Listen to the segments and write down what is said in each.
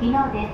日です。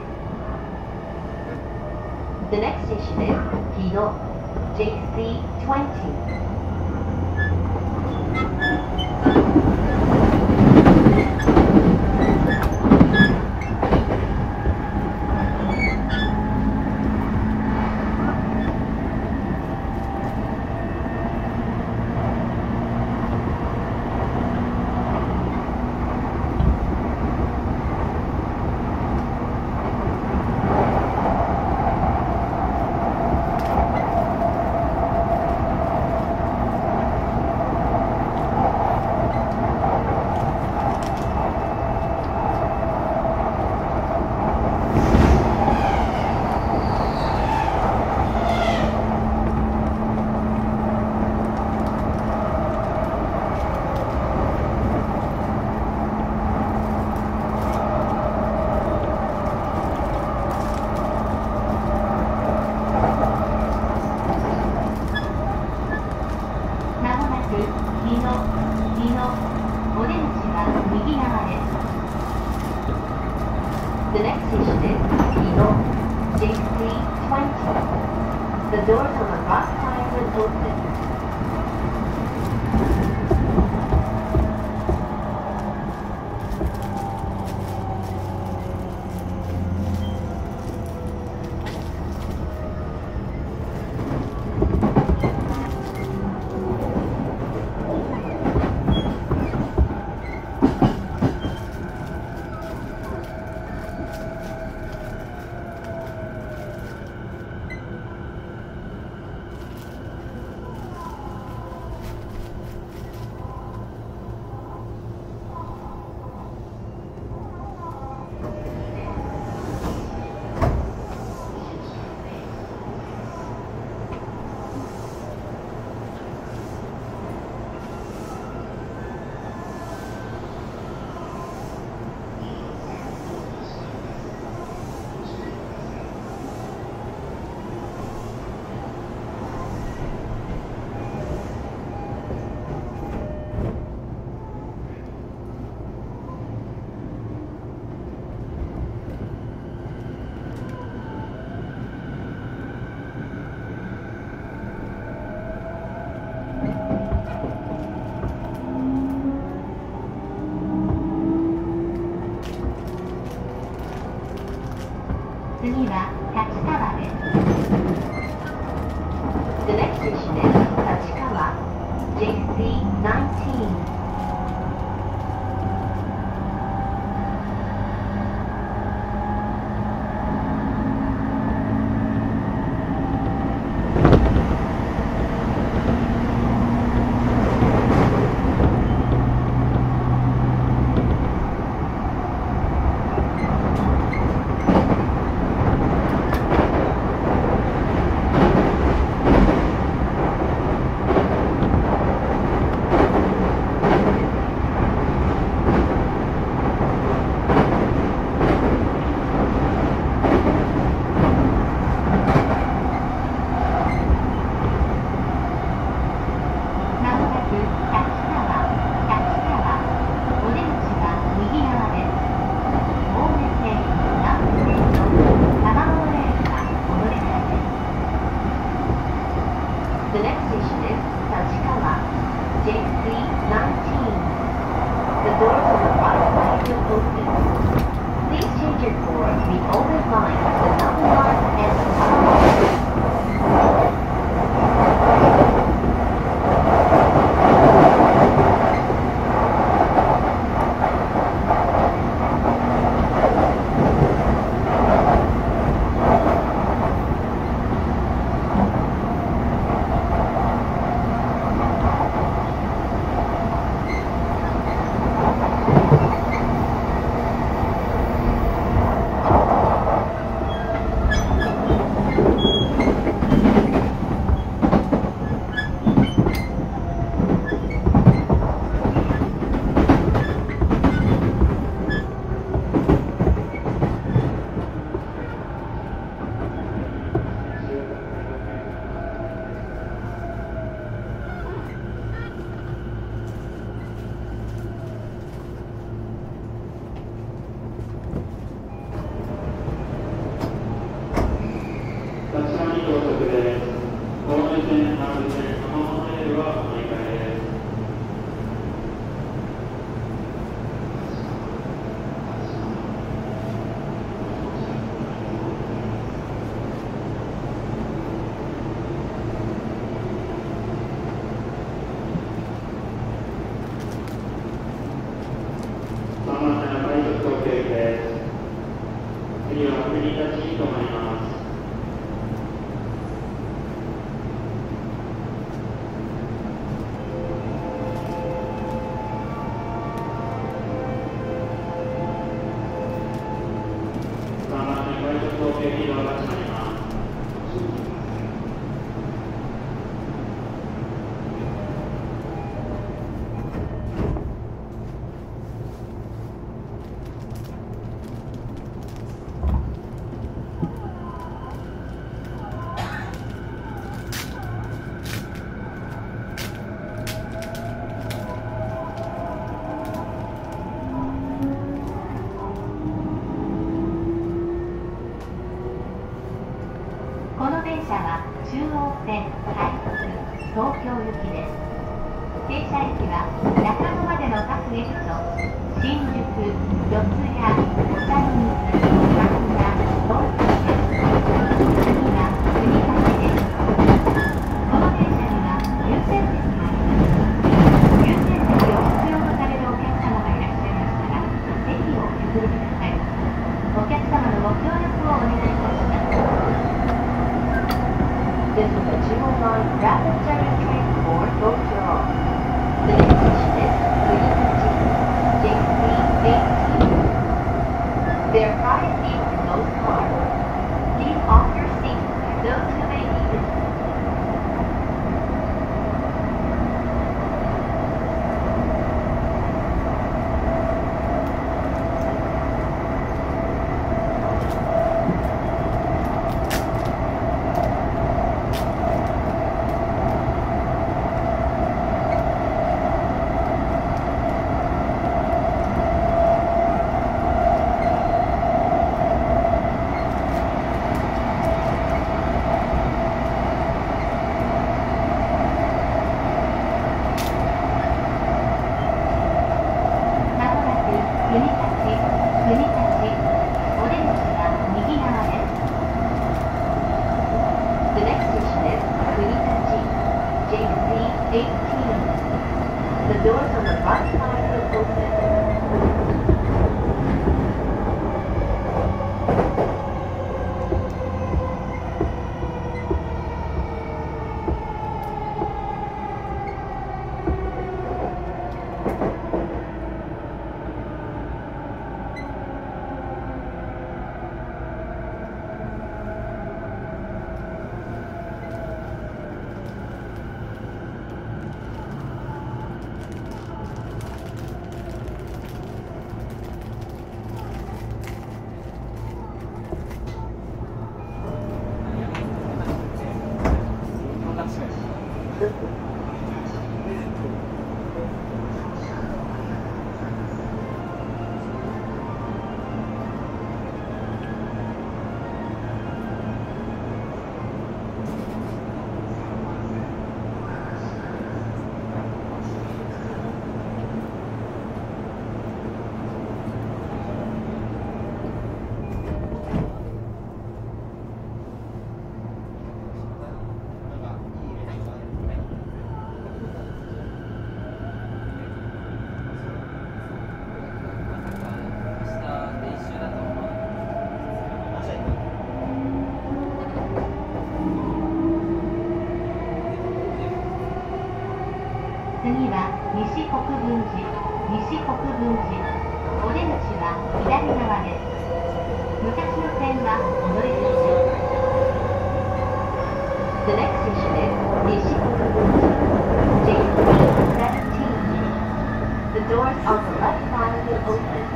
on the left side will open.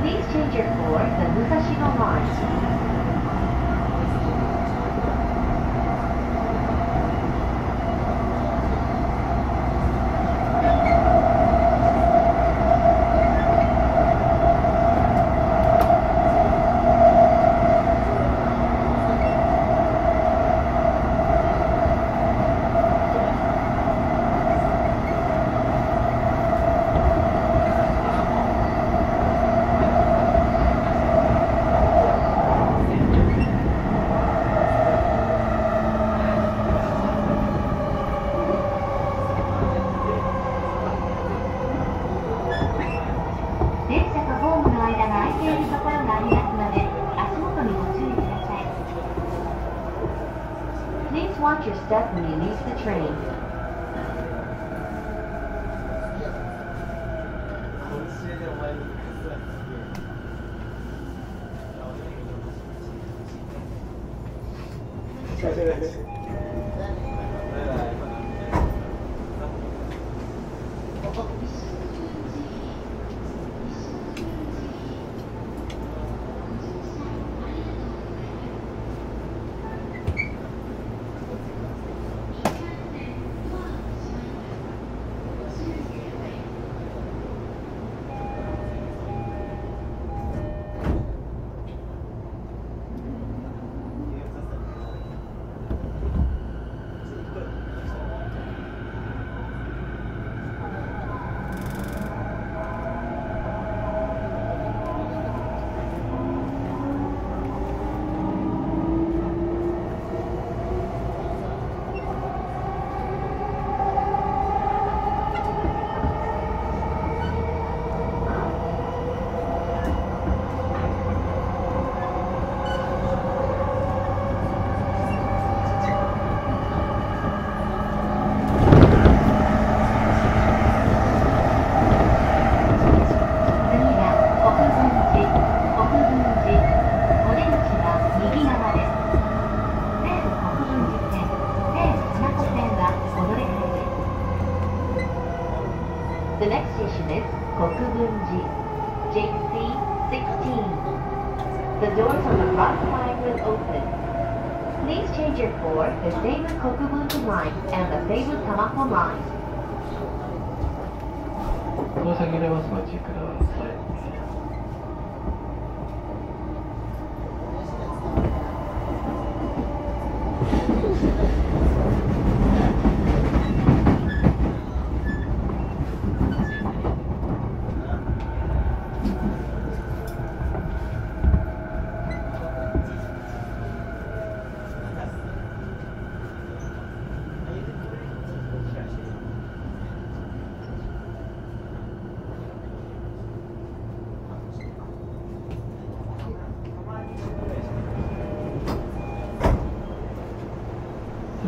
Please change your floor to Musashino Line.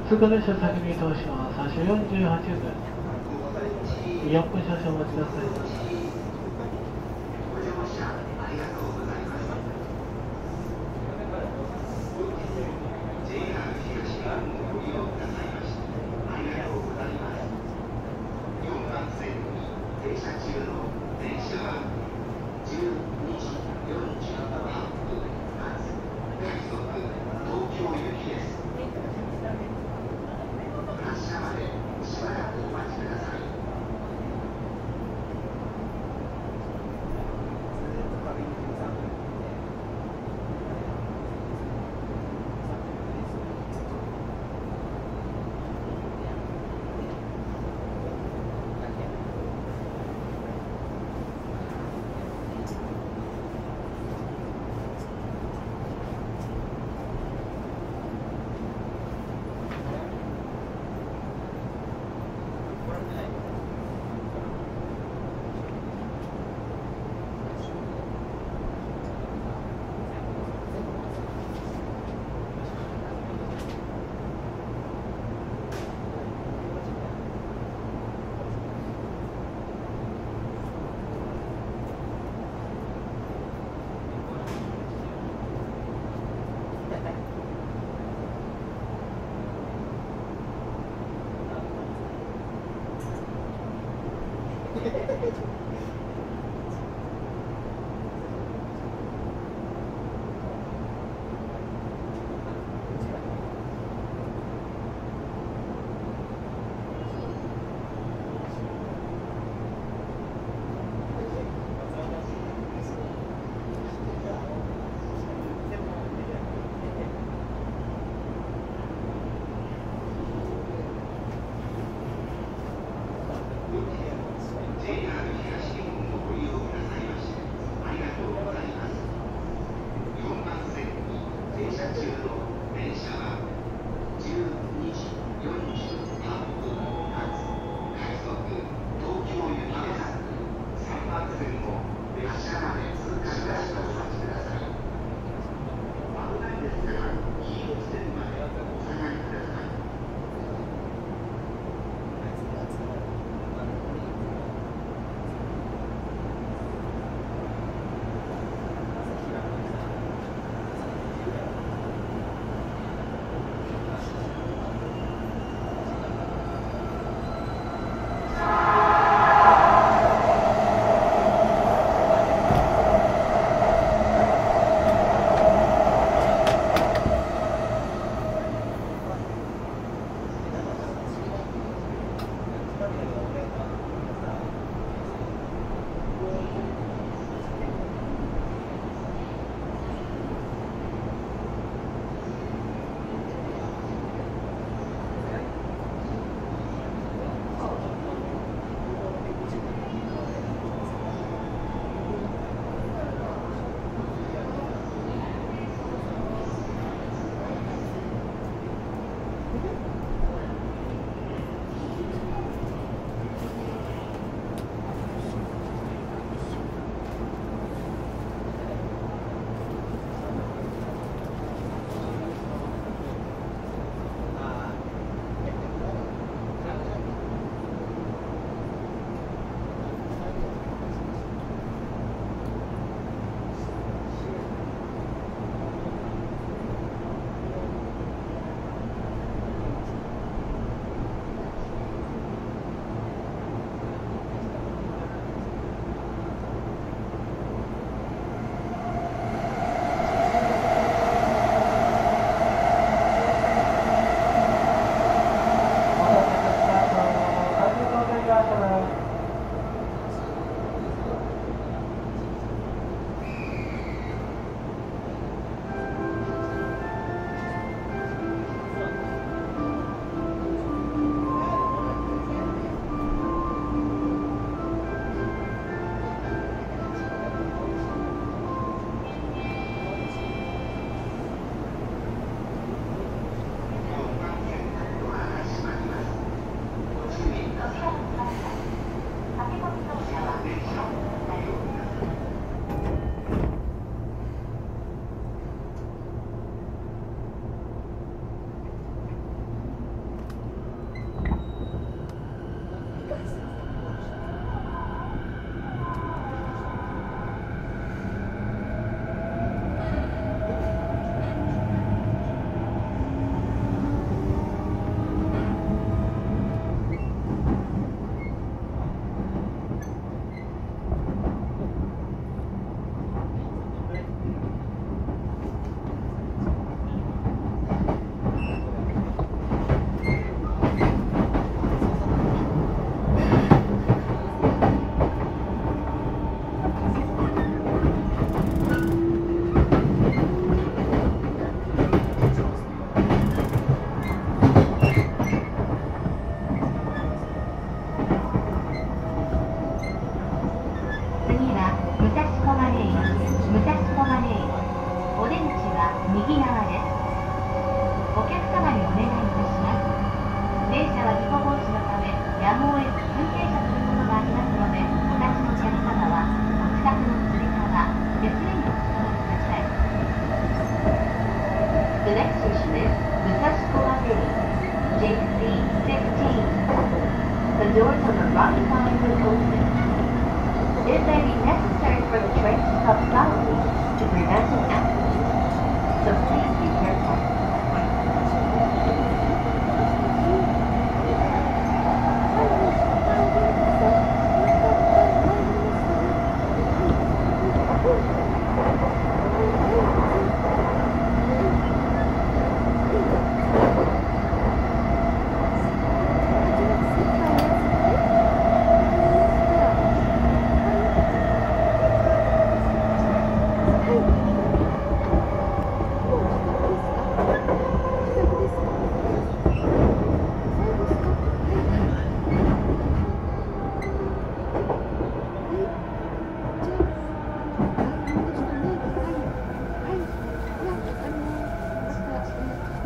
通過列車先に移動します。最初48分。4分少々お待ちください。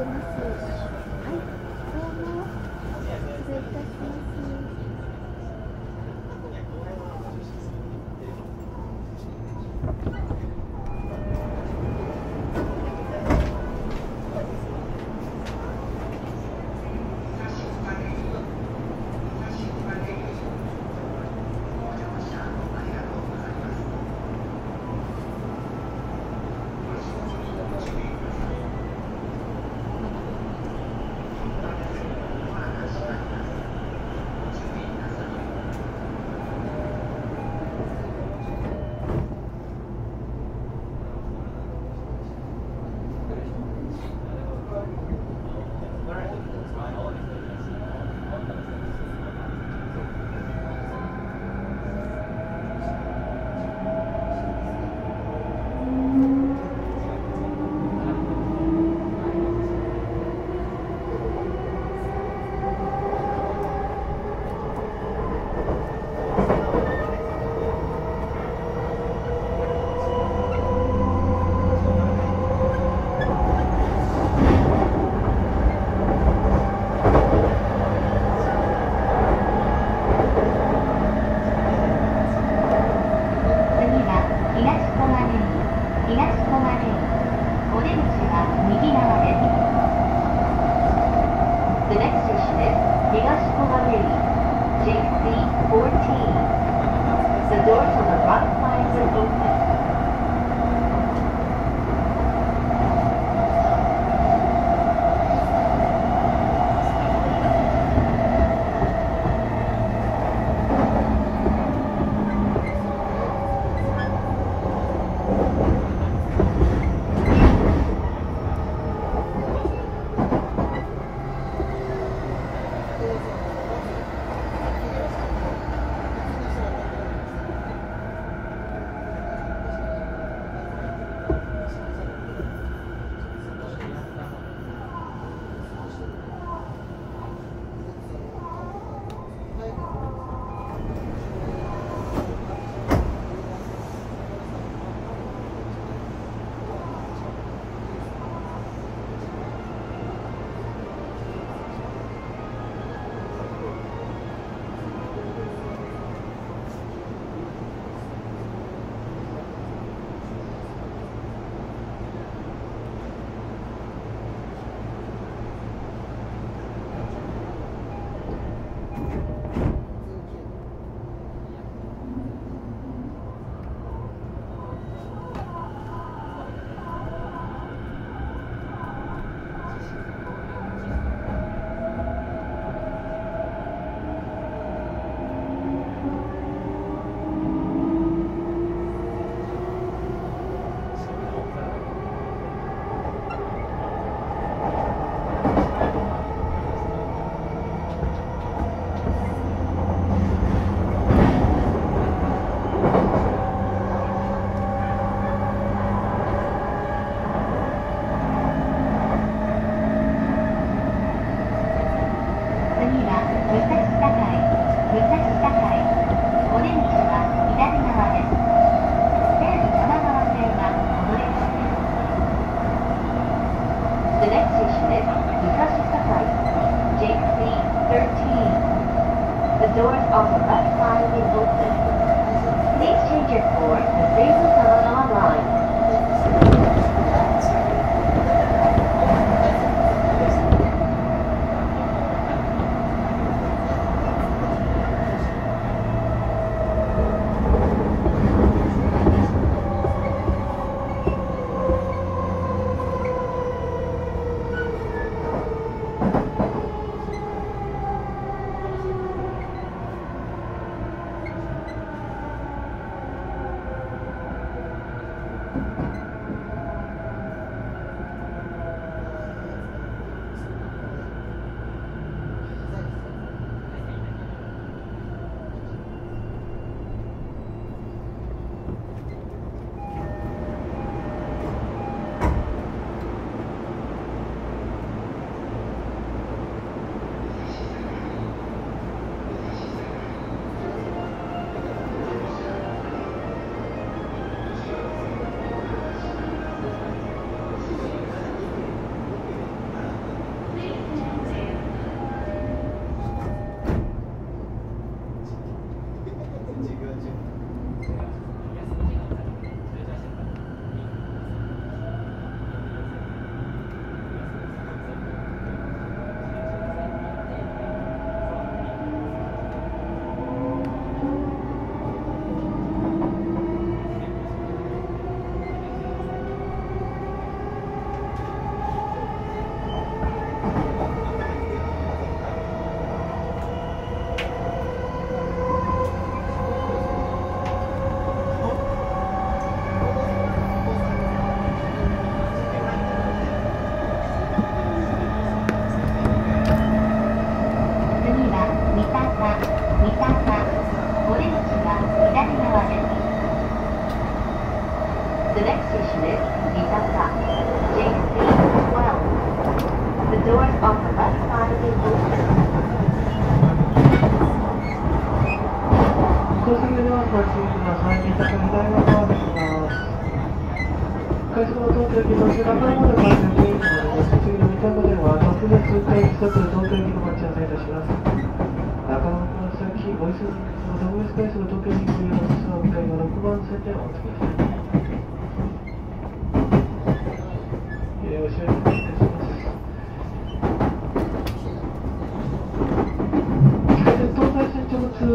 ます。はい、どうも失礼いたします。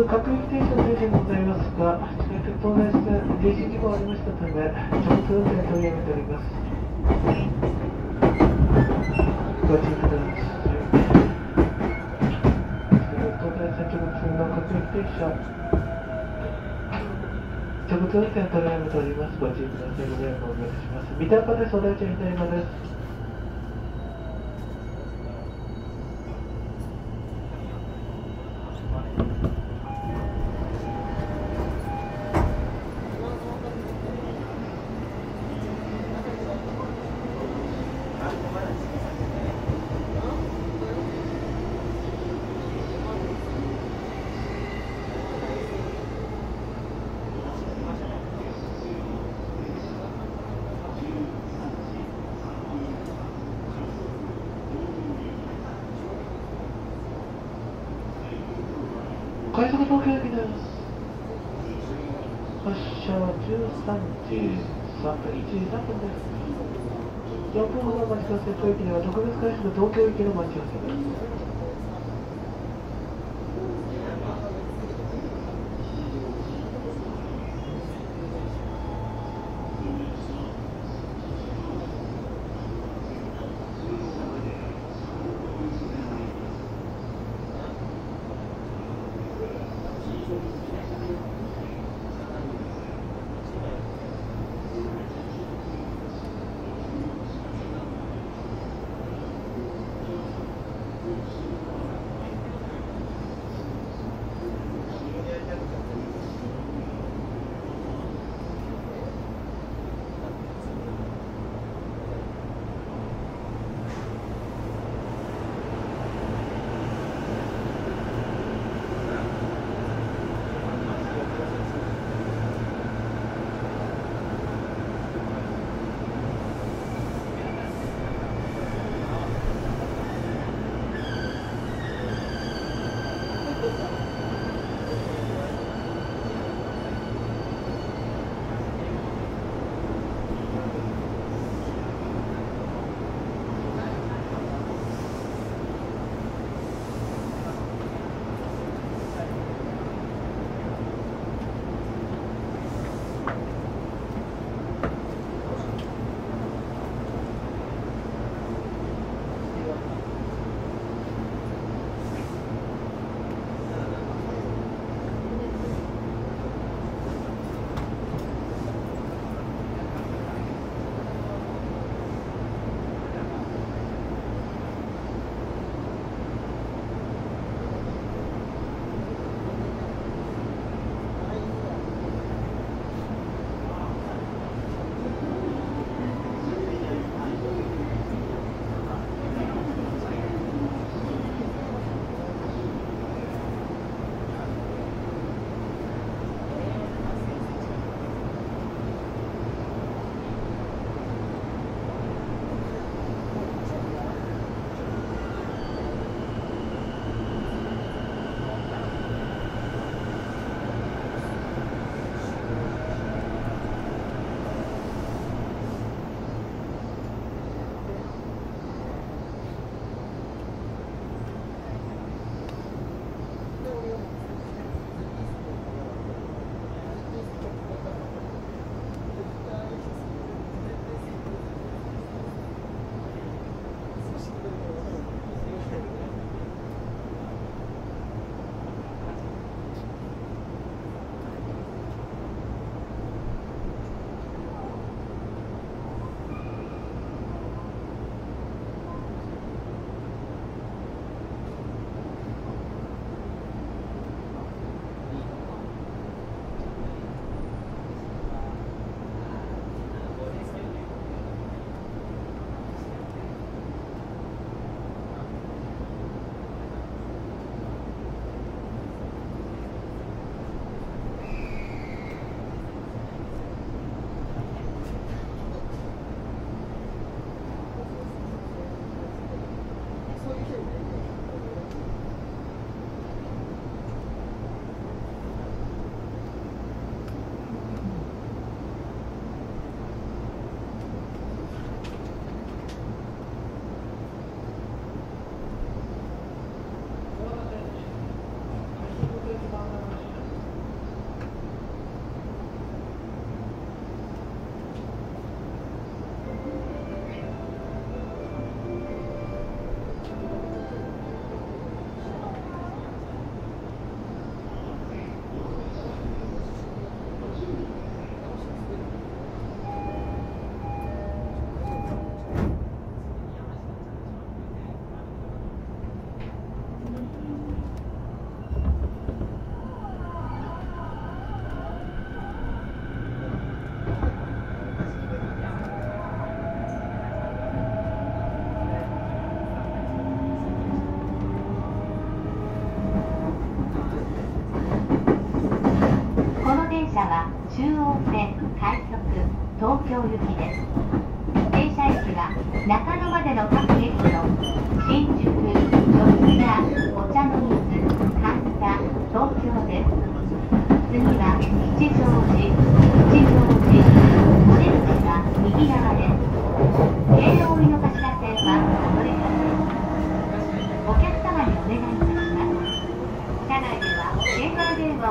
各駅停車の停車でございますが、東大線停止事故がありましたため、直通運転取りやめております。券取り上げております。ご注意ください。ご迷惑をおかけします。三鷹です。おちゃ山です。駅では特別会社の東京行きの待ち合わせです。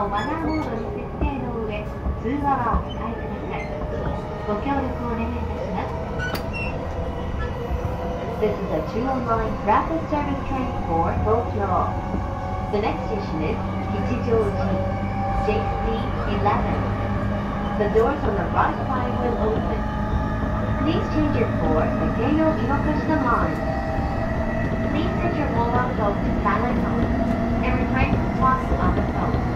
をマナーモードに設定の上、通話はお控えください。ご協力お願いいたします。This is a two-line rapid service train for Tokyo. The next station is Kichijoji, JC11. The doors on the right side will open. Please change your course to Keio Inokashita line. Please set your mobile phone to silent mode and refrain from talking on the phone.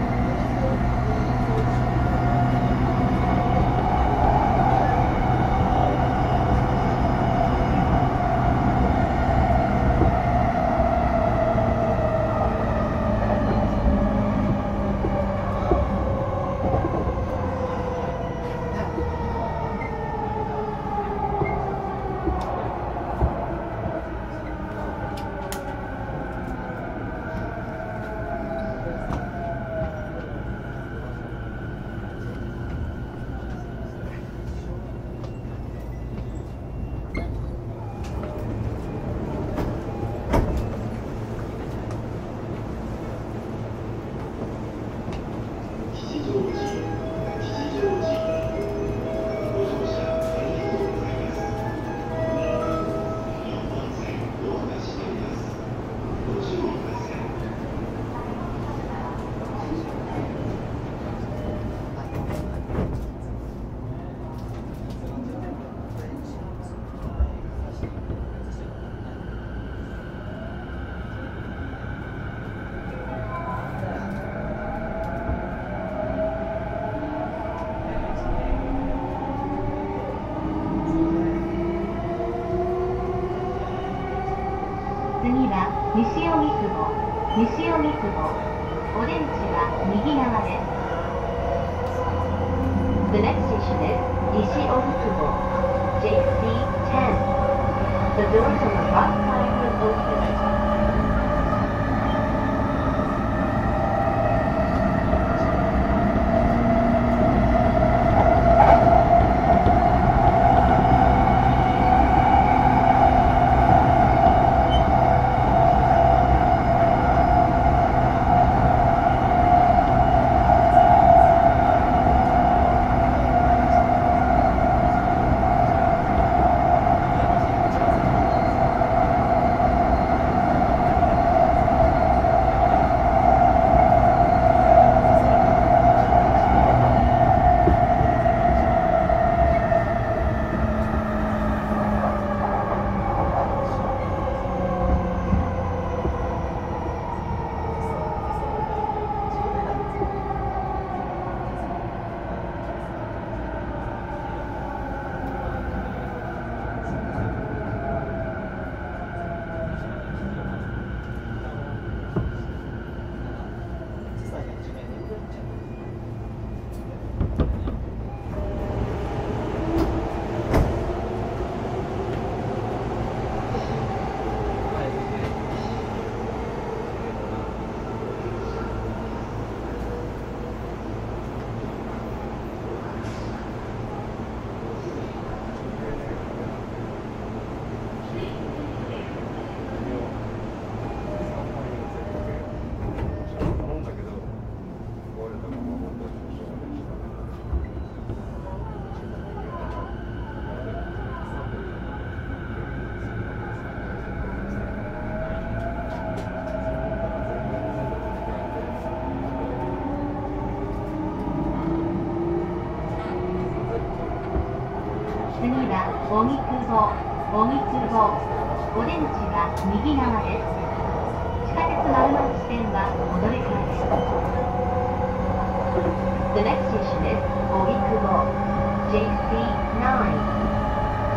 JC9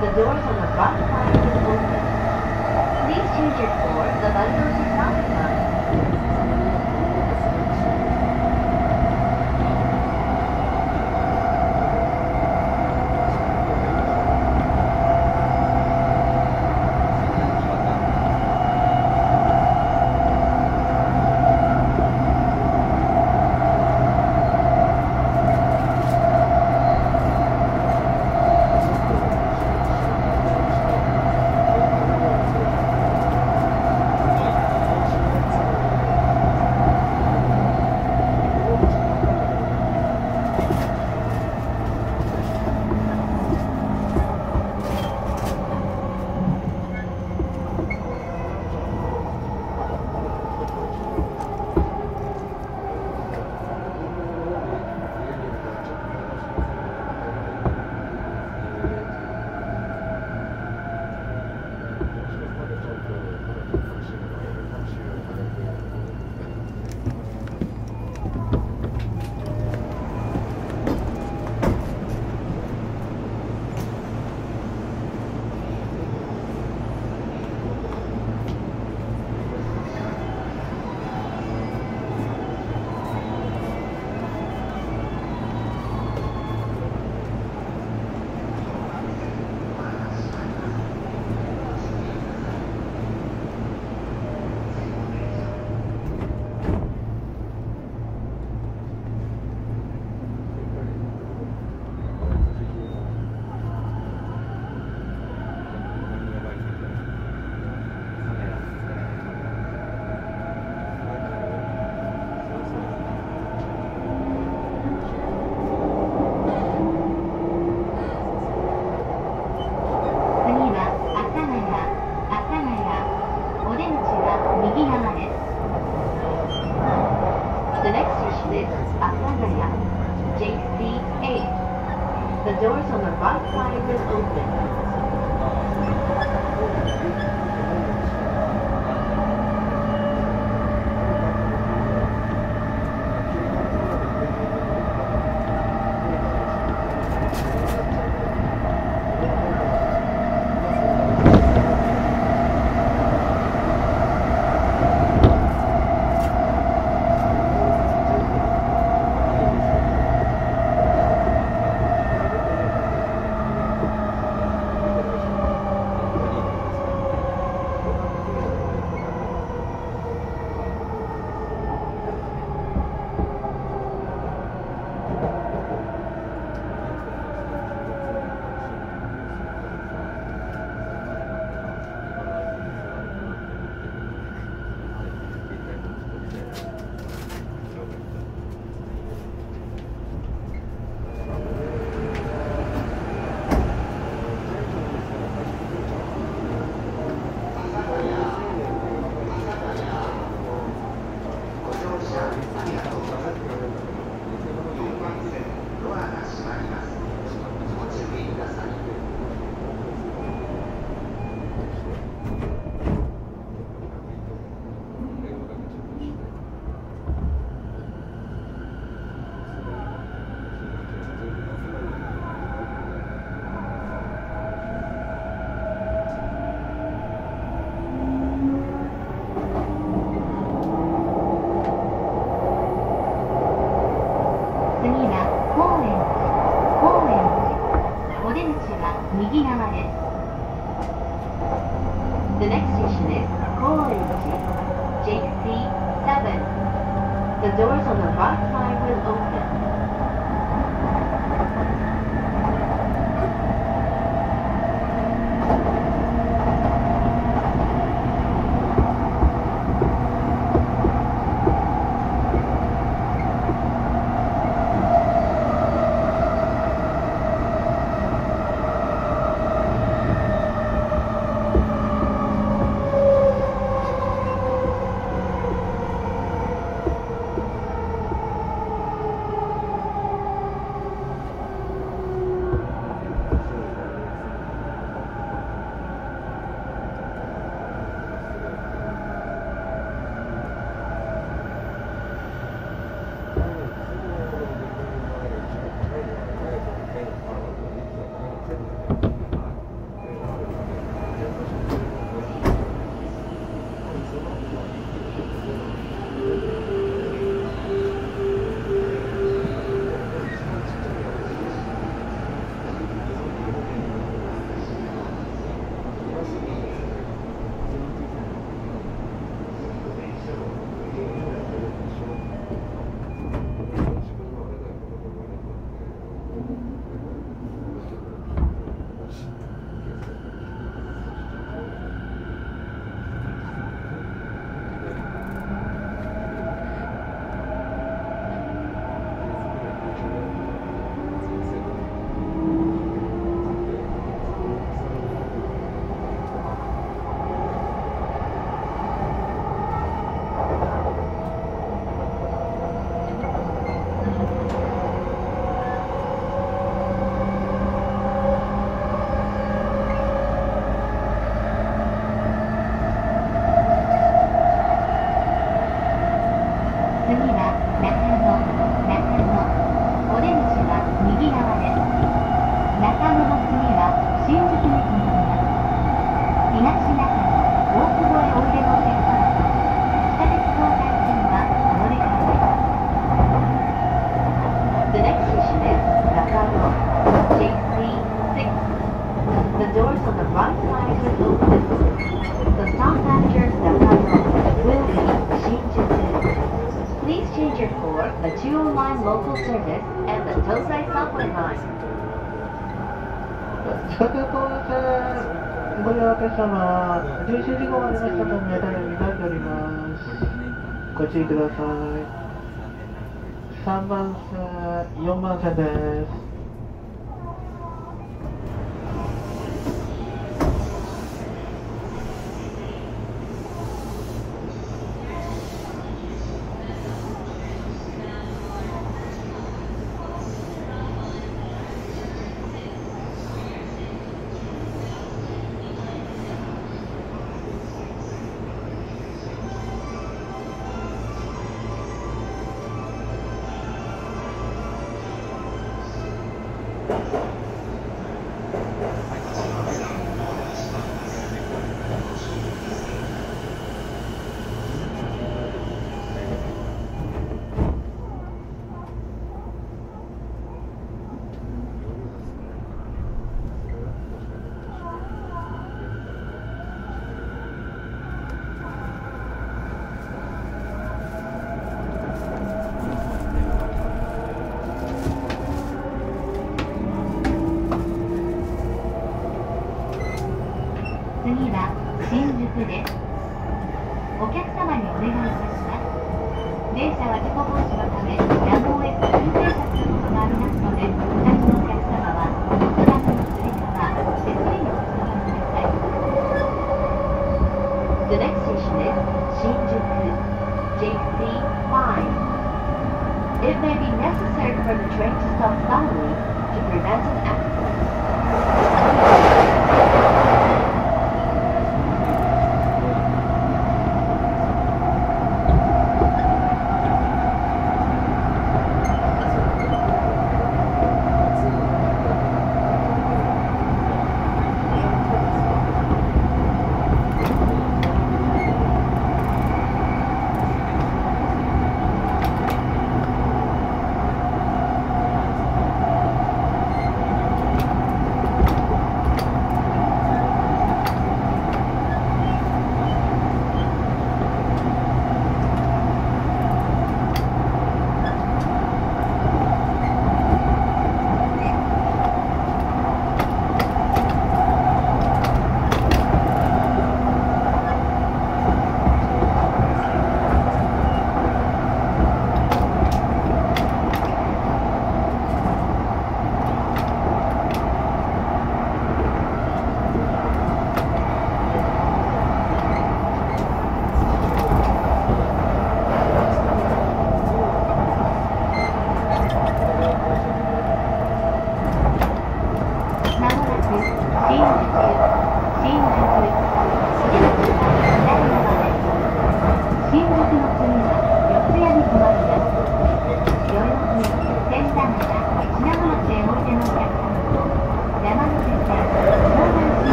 The doors on the right side will open Please change your floor the 丸 Avenue, JC8. The doors on the right side are open. 三ご利用客様、11時まのになっております。ご注意ください。3番線、4番線です。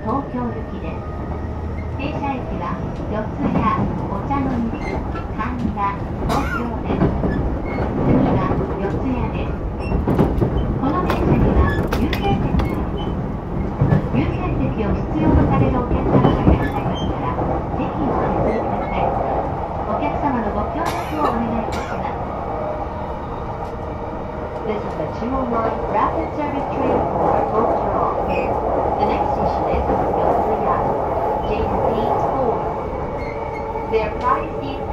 東京行きです停車駅は四谷お茶の水神田東京です次は四谷ですこの電車には優先席があります優先席を必要とされるお客様がいらっしゃいましたら席をお譲りくださいお客様のご協力をお願いいたします This is 209 Rapid Service Train for Tokyo. Their privacy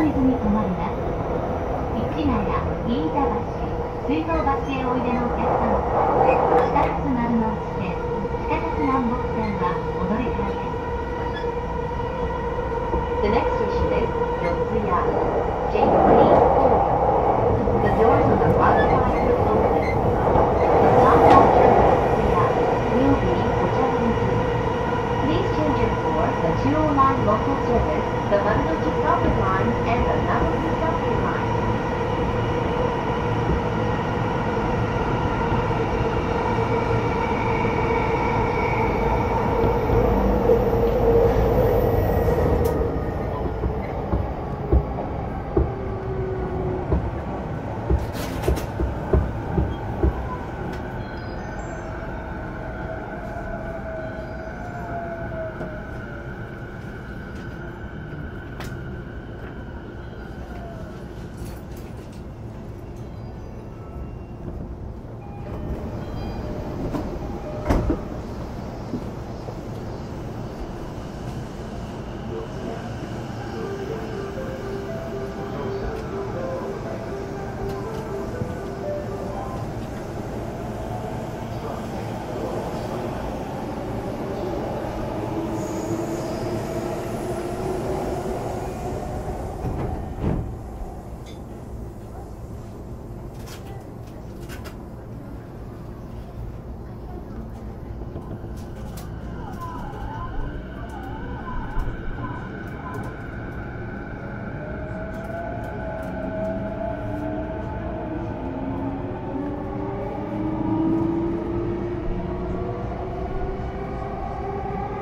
お茶の水に停まります。市ヶ谷、飯田橋、水道橋へおいでのお客様と、下津丸の内線、地下鉄南北線はお乗り換えです。The next station is 四谷 JP4. The doors on the right side will open. The stop after Yotsuya will be Ochanomizu. Please change your for the Chuo Line local service, the Marunochi Subway Line, and the Nagoki Subway Line.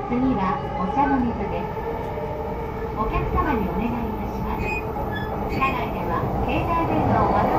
次はお茶の水です。お客様にお願いいたします。車内では携帯電話を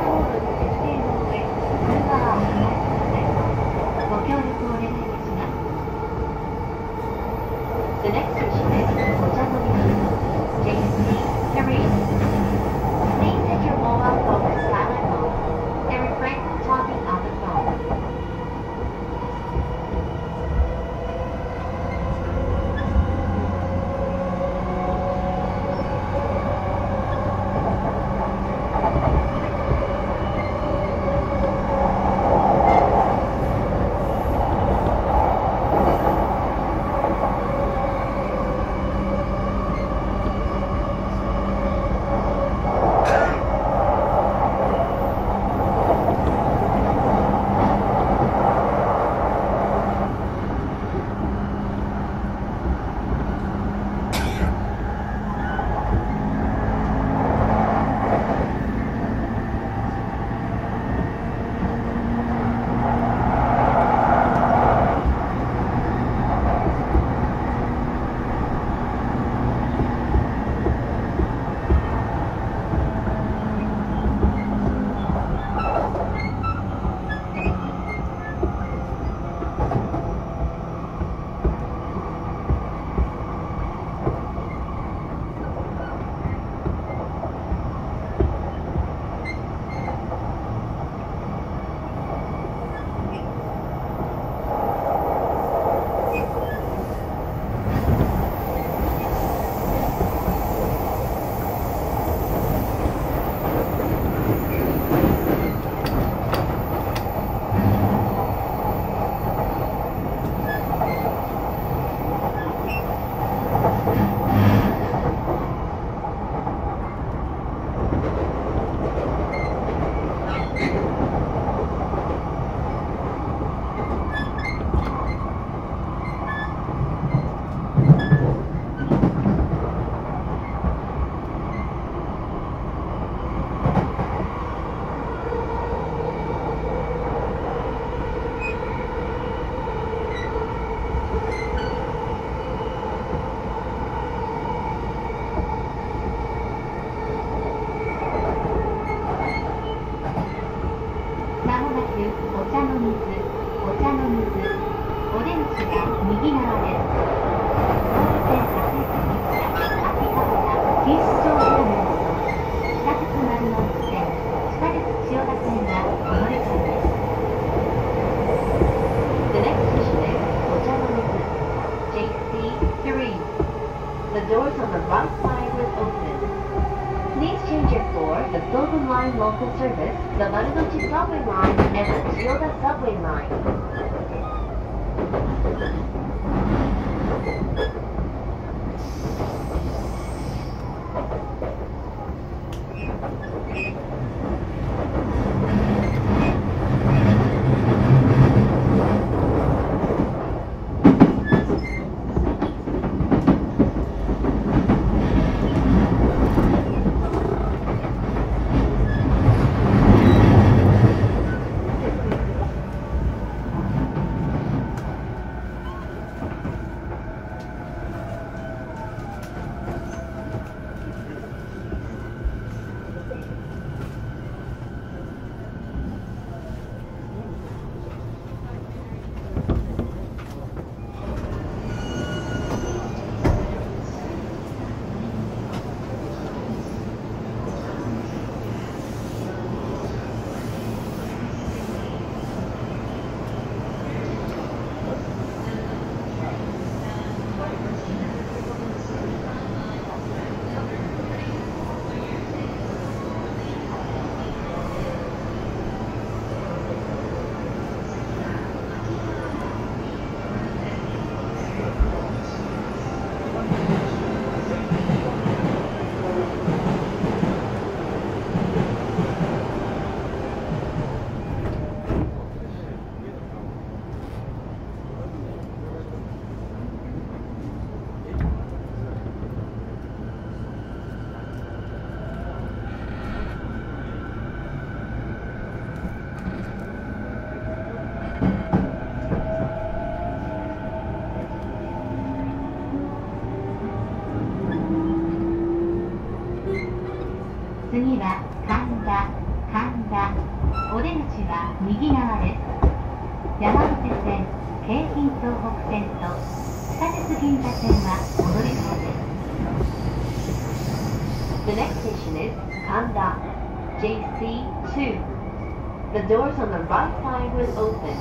doors on the right side will open.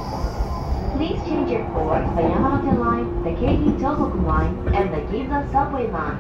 Please change your course the Yamagata Line, the Keiji Tohoku Line, and the Giza Subway Line.